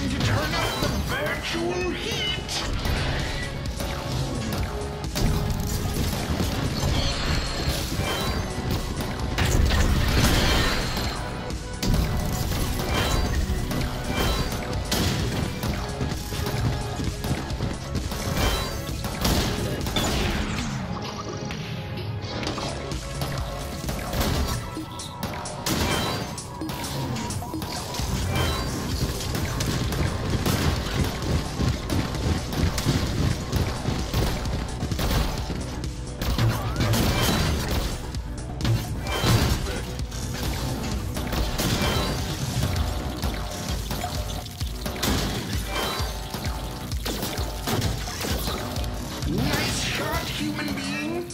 Time to turn up the virtual human being!